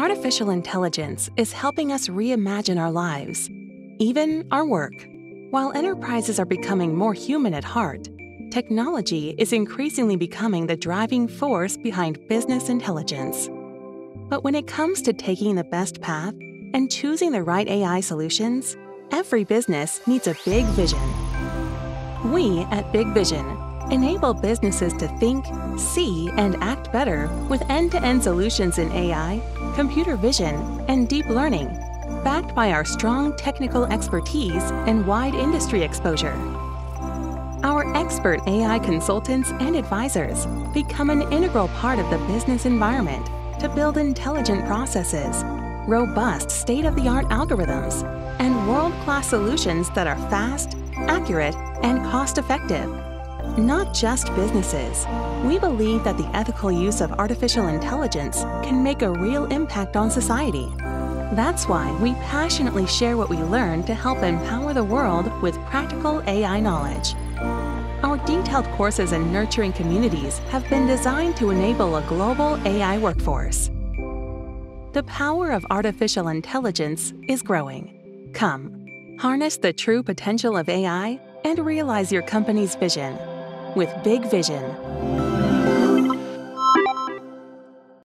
Artificial intelligence is helping us reimagine our lives, even our work. While enterprises are becoming more human at heart, technology is increasingly becoming the driving force behind business intelligence. But when it comes to taking the best path and choosing the right AI solutions, every business needs a big vision. We at Big Vision enable businesses to think, see, and act better with end to end solutions in AI, computer vision, and deep learning, backed by our strong technical expertise and wide industry exposure. Our expert AI consultants and advisors become an integral part of the business environment to build intelligent processes, robust state of the art algorithms, and world class solutions that are fast, accurate, and cost effective. Not just businesses. We believe that the ethical use of artificial intelligence can make a real impact on society. That's why we passionately share what we learn to help empower the world with practical AI knowledge. Our detailed courses and nurturing communities have been designed to enable a global AI workforce. The power of artificial intelligence is growing. Come, harness the true potential of AI and realize your company's vision with big vision.